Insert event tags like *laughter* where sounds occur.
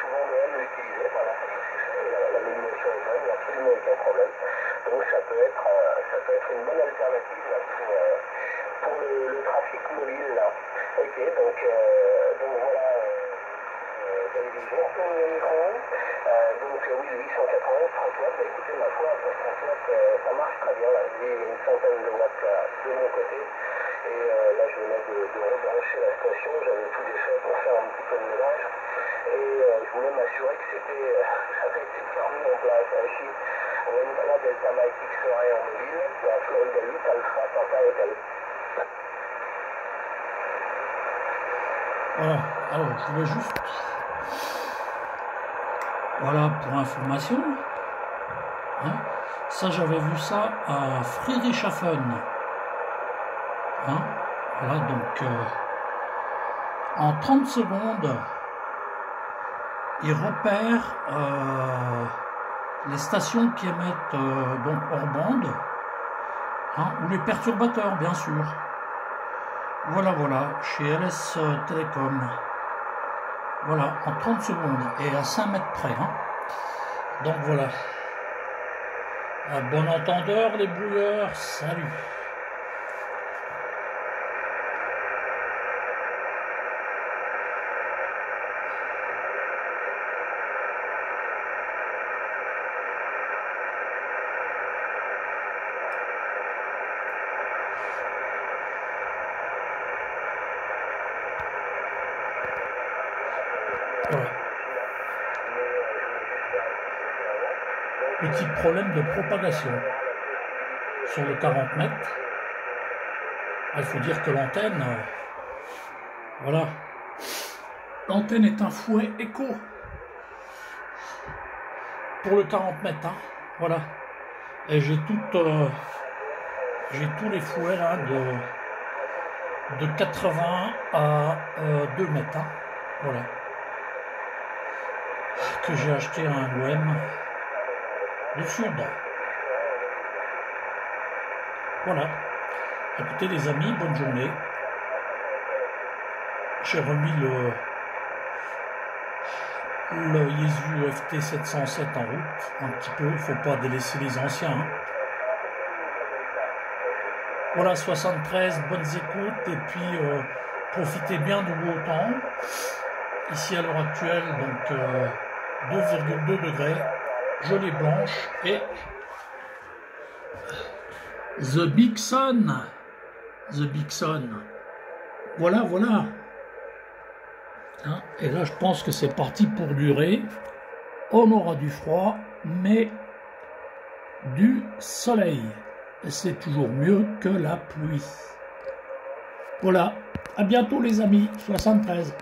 souvent le M l'utiliser. Voilà, la, la modulation est bonne, il n'y a absolument aucun problème. Donc ça peut être, euh, ça peut être une bonne alternative pour, euh, pour le, trafic mobile là. Ok, donc, euh, donc voilà. David, retourne le micro. Donc oui, 880, 30 watts. Bah, écoutez, ma foi, pour 30 watts, ça marche très bien. Là, j'ai une centaine de watts de mon côté. Et là, je venais de, de rebrancher la station. J'avais tout défait pour faire un petit peu de mélange. Et je voulais m'assurer que c'était, *laughs* euh, ça avait été mis en place. Ici, on a une 3 Delta Mike X-Ray en mobile, la Florida 8 Alpha Papa Hotel. Voilà, alors je voulais juste. Voilà pour information. Hein. Ça, j'avais vu ça à Friedrichshafen. Hein. Voilà, donc euh, en 30 secondes, il repère euh, les stations qui émettent euh, donc hors bande, hein, ou les perturbateurs, bien sûr. Voilà, voilà, chez LS Télécom. Voilà, en 30 secondes et à 5 mètres près. hein. Donc voilà. À bon entendeur, les brouilleurs, salut. Petit problème de propagation sur le 40 mètres. Il faut dire que l'antenne, euh, voilà, l'antenne est un fouet écho pour le 40 mètres, hein. voilà. Et j'ai tout, euh, j'ai tous les fouets là de de 80 à euh, 2 mètres, hein. voilà que j'ai acheté un OM du Sud. Voilà. Écoutez les amis, bonne journée. J'ai remis le le Yesu FT 707 en route un petit peu, faut pas délaisser les anciens. hein. Voilà 73, bonnes écoutes et puis euh, profitez bien du beau temps. Ici à l'heure actuelle, donc euh, 2,2 degrés, gelée blanche et The Big Sun. The Big Sun. Voilà, voilà. Hein, et là, je pense que c'est parti pour durer. On aura du froid, mais du soleil. C'est toujours mieux que la pluie. Voilà. À bientôt, les amis. 73.